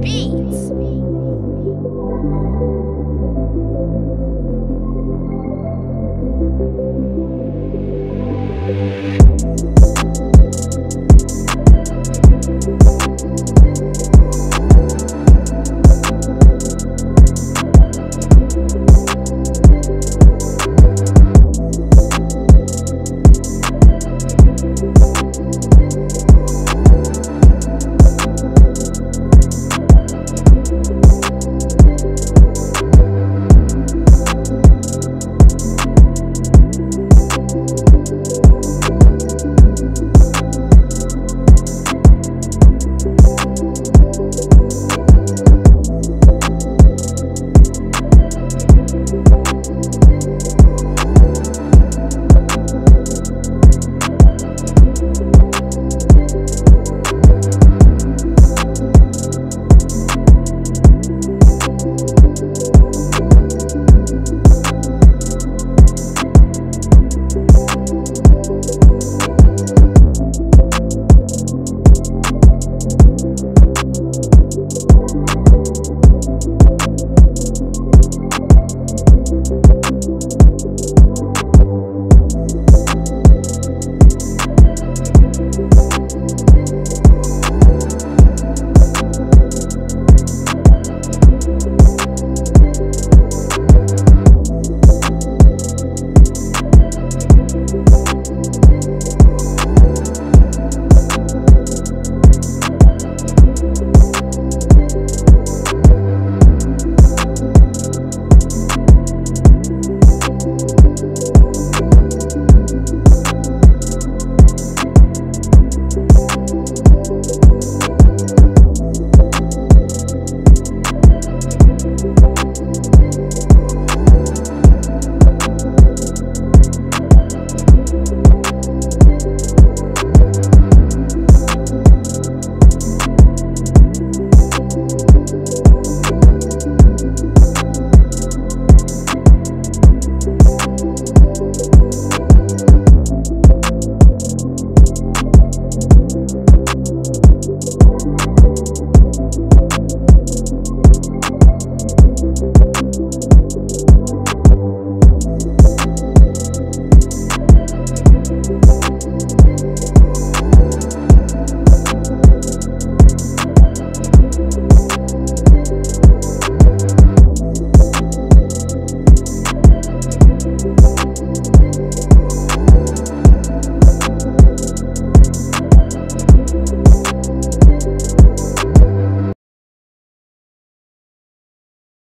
Beats.